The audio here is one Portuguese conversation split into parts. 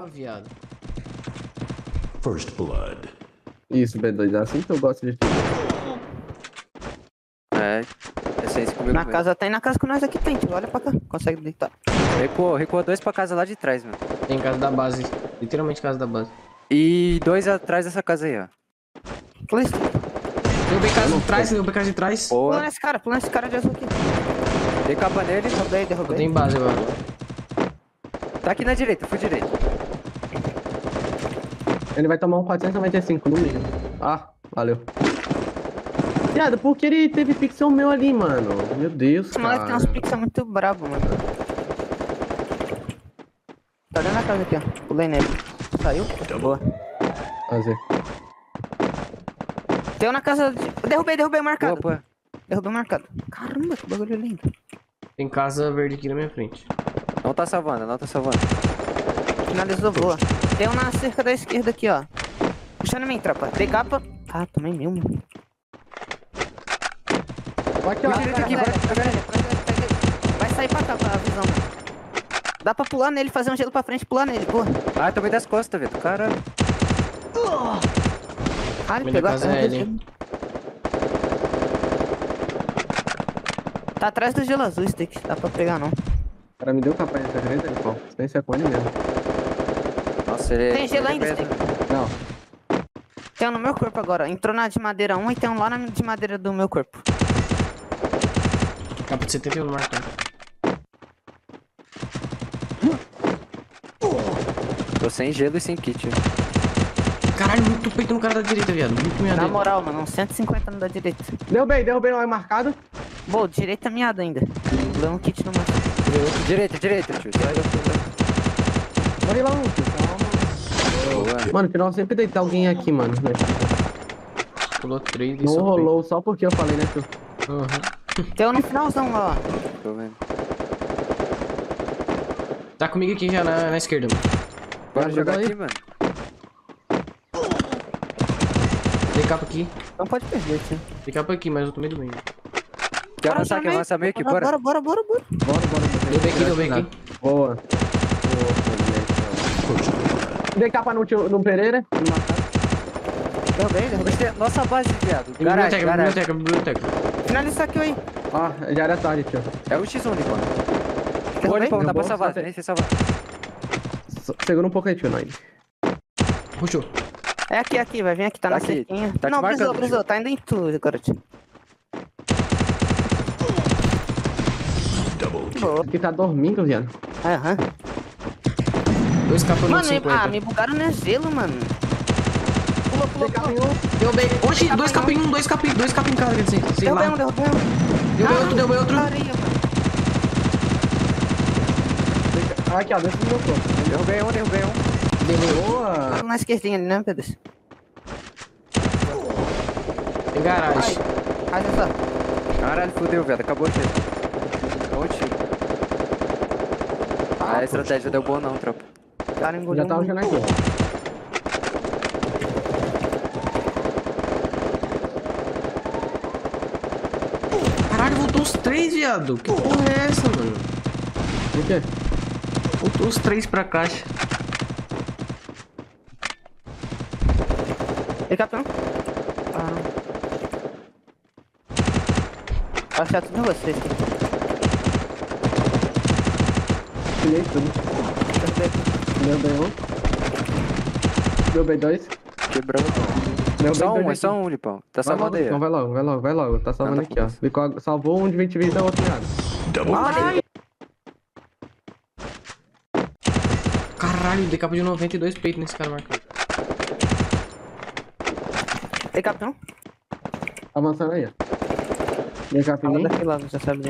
Opa, viado. First blood. Isso, B2, é assim que eu gosto de tudo. É. Essa aí comigo. Na mesmo. casa tem, na casa que nós aqui tem, tio. Olha pra cá. Consegue deitar. Recuou, recuou dois pra casa lá de trás, mano. Tem casa da base. Literalmente casa da base. E dois atrás dessa casa aí, ó. Pula esse, Derrubei casa de trás, derrubei casa de trás. pula nesse cara, pula nesse cara de azul aqui. Dei capa nele. Derrubei, derrubei. tenho base agora. Tá aqui na direita, fui direito. Ele vai tomar um 495 no mínimo. Ah, valeu. Viado, por que ele teve pixel meu ali, mano? Meu Deus, Esse moleque tem uns cara. pixels muito brabo, mano. Tá dentro da casa aqui, ó. Pulei nele. Saiu? Boa. Fazer. Tem um na casa de... Derrubei, derrubei o marcado. Boa. Derrubei o marcado. Caramba, que bagulho lindo. Tem casa verde aqui na minha frente. Não tá salvando, não tá salvando. Finalizou, boa. Tem um na cerca da esquerda aqui, ó. Puxando em mim, tropa. Dei capa. Ah, tomei mil, mano. Aqui, ó. Direito aqui, atrás dele. Vai sair pra cá, pra visão. Dá pra pular nele, fazer um gelo pra frente e pular nele, boa. Ah, tomei das costas, velho. Cara. Ah, ele pegou a ele. Tá atrás do gelo azul, Stick. Dá pra pegar, não. O cara me deu capaz de secreta, ele, pô. Tem é com ele mesmo. Nossa, ele Tem gelo ainda? Não. Tem um no meu corpo agora. Entrou na de madeira 1 e tem um lá na de madeira do meu corpo. Capa de 71 no marcado. Tô sem gelo e sem kit. Caralho, muito peito no cara da direita, viado. Muito minha Na moral, mano, uns 150 no da direita. Derrubei, derrubei lá marcado. Boa, direita é miada ainda. Leu um kit no macho. Direita, direita, tio. Morri lá um, tio. Boa. Mano, final sempre deitar alguém aqui, mano. Pulou 3 e Não só rolou só porque eu falei, né, tio? Aham. Tem um no finalzão lá, ó. Tô vendo. Tá comigo aqui já na, na esquerda, mano. Bora jogar jogar aqui, aí. mano. Dei capa aqui. Não pode perder, tio. Dei capa aqui, mas eu tomei do meio. Quer avançar aqui, também. avançar meio aqui, Bora, bora. bora, bora, bora. Bora, bora. Deu aqui, deu aqui. Boa. Dei capa no, tio, no Pereira. Derrubei, derrubei. Gostei. Nossa base, viado. Garagem, Biblioteca, garagem. biblioteca, biblioteca. Finaliza aqui aí. Ah, já era tarde, tio. É o X1, Lipão. Boa, Derrubei. Lipão, dá pra salvar. Nem sei salvar. Segura um pouco aí, tio, Nine. Puxou. É aqui, aqui, vai vir aqui, tá, Tá na aqui. cerquinha. Tá não, brisou, brisou, tá indo em tu agora, tio. Double Boa. Aqui tá dormindo, viado. Aham. Dois capas no Mano, me- 50. ah, me bugaram no gelo, mano. Pulou, pulou, Dei capa pulou. em um. Deu bem. Oxi, dois em capa em um, dois capa em dois capa em cada, quer dizer. Sei Derrubei lá. um, derrubei um. Deu bem outro, deu bem outro. Ah, aqui, ó, dentro do meu corpo. Derrubei um, derrubei um. Boa. Na esquerdinha ali, né, Pedro? Tem garagem. Olha só. Caralho, fudeu, velho. Acabou o tiro. Acabou o tiro. Ah, a estratégia deu boa não, tropa. Cara engoliu Já tava jogando aqui. Caralho, voltou os três, viado. Que porra é essa, mano? O quê? Voltou os três pra caixa. Ei, capitão. Ah. Acho que é tudo de vocês. aqui. Tirei tudo. Perfeito. Deu bem um. Deu bem dois. Quebrou. Deu Só bem um, é só aqui. um, Lipão. Tá salvando aí. então ó. vai logo, vai logo, vai logo. Tá salvando Ah, tá aqui, ó. Ficou- Salvou um de 20 vezes da outro lado. double Caralho, dei capa de 92 peitos nesse cara marcado. Ei, capitão. Avançando aí, ó. Vem cá, Fala fininho. daqui logo, já sabe de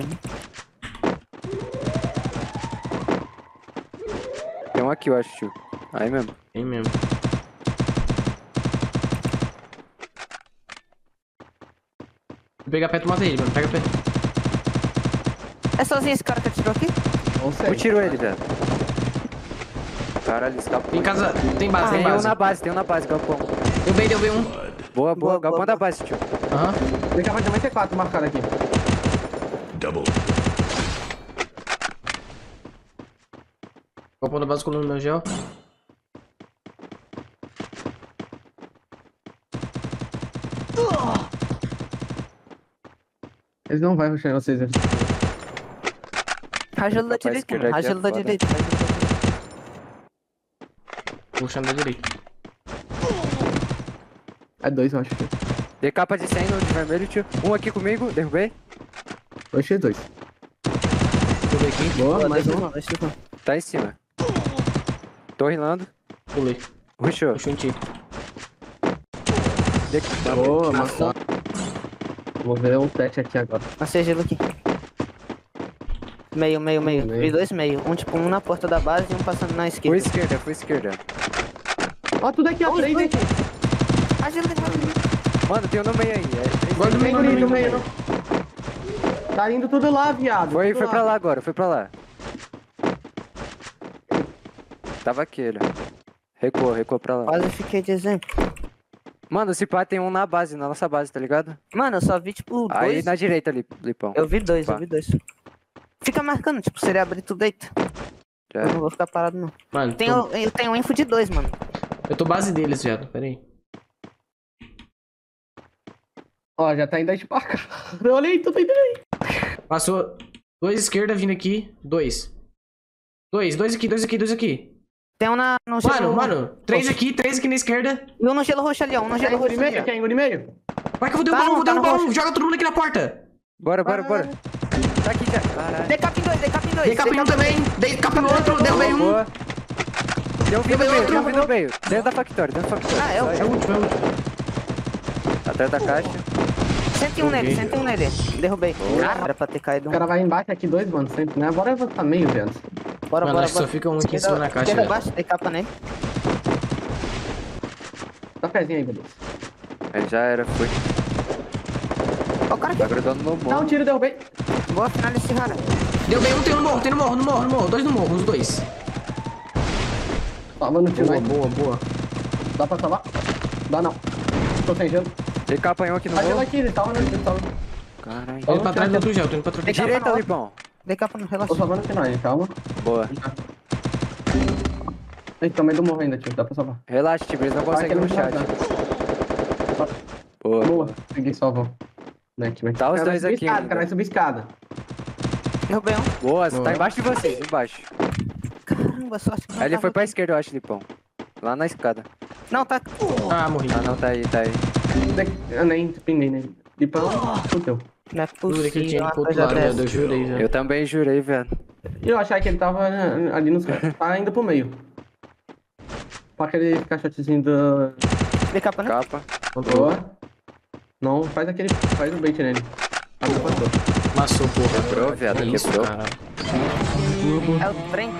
Tem aqui, eu acho, tio. Aí mesmo. Tem mesmo. Vou pegar perto mata ele, mano. Pega perto. É sozinho esse cara que atirou aqui? Não sei. Eu tiro ele, velho. Caralho, escapou. Tem casa. Tem base, tem Tem um base. na base, tem um na base, galpão. Deu bem, deu bem um. Boa, Boa, boa, galpão boa, da base, tio. Aham. Vem cá, vai também ter quatro marcado aqui. double Vou pôr básico no meu gel. Eles não vai rushar vocês. Né? Rajando é da direita, mano. Rajando da direita. Puxando da direita. É dois, eu acho. É. Dei capa de 100 no de vermelho, tio. Um aqui comigo, derrubei. É dois, dois. Derrubei aqui. Boa, Boa mais, mais uma. Tá em cima. Tô rilando. Pulei. Rushou. Puxou em ti. Boa, maçã. Vou ver um teste aqui agora. Passei gelo aqui. Meio, meio, meio. Meio. Vi dois meio. Um tipo um na porta da base e um passando na Foi esquerda. esquerda, foi esquerda. Ó, tudo aqui, ó. Três aqui. Raja da direita. Mano, tem um no meio aí. É, três Guarda o aí. meio, no meio. Tá indo tudo lá, viado. Foi, foi pra lá agora, foi pra lá. Tava aquele. Recuou, recuou pra lá. Quase fiquei de exemplo. Mano, esse pá tem um na base, na nossa base, tá ligado? Mano, eu só vi tipo dois. Aí na direita ali, Lipão. Eu vi dois, Pá. eu vi dois. Fica marcando, tipo, se ele abrir tu deita. Já. Eu não vou ficar parado, não. Mano, Tem, tô- eu tenho um info de dois, mano. eu tô base deles, viado. Pera aí. Ó, já tá indo aí pra cá. Olha aí, tudo indo aí. Passou dois esquerda vindo aqui. Dois. Dois, dois aqui, dois aqui, dois aqui. Tem um na, no gelo. Mano, mano, três aqui, três aqui na esquerda. E um no gelo roxo ali, ó. Um no gelo roxo meio? Quer ângulo de meio? Vai que eu vou derrubar Tá um, no- vou tá derrubar um. Joga todo mundo aqui na porta. Bora, bora, bora. Tá aqui já. Caralho. Decap em dois, decap em dois. Dei capa em um também. Dei capa no outro, derrubei um. Tem um meio, outro. tem um no meio. Dentro da Factory, dentro da Factory. Ah, é o-. É o último, é o último. Atrás da caixa. 101 nele, 101 nele. Derrubei. Era pra ter caído O um. cara vai embaixo aqui, dois, mano, sempre, né? Bora botar meio, viado. Bora, Mano, bora, acho que só bora. fica um aqui em cima na caixa, Esquerda abaixo, decapa nele. Dá pezinho aí, beleza. Aí já era, foi. Ó, o cara Tá aqui. grudando no Dá um morro. tiro, derrubei. Boa, final desse cara. Derrubei um, tem no morro, tem no morro, no morro, no morro. Dois no morro, os dois. Salva no tiro, Boa, vai. boa, boa. Dá pra salvar? Dá não. Tô sem gelo. Tem capa em um aqui no gelo morro. aqui, ele salva no tiro, salva. Caralho. Tô indo pra trás do outro gel, tô indo pra trás do gel. Direita, Lipão. Decapa no Tô relação. salvando aqui hein, calma. Boa. Eita, meio do morro ainda, tio. Dá pra salvar. Relaxa, time, eles não conseguem no chat. Boa. Boa. Peguei, salvou. Né, time. Tá os dois subir aqui escada. Cara, vai subir escada. Derrubei um. Boa, Boa. tá embaixo de vocês, embaixo. Caramba, só acho que não Aí ele foi pra esquerda, eu acho, Lipão. Lá na escada. Não, tá. Ah, morri. Ah, não, tá aí, tá aí. Eu nem pinguei nele. E pão, fudeu. Não é Jurei que possível tinha viado. dessa. Eu jurei, velho. Eu também jurei, velho. E eu achava que ele tava né, ali nos cantos. Tá indo pro meio. Pra aquele caixotezinho do. Decapa, né? Capa. Boa. Não, faz aquele. Faz o bait nele. O pastor. Massou, porra. Quebrou, viado, isso, quebrou. É o trem.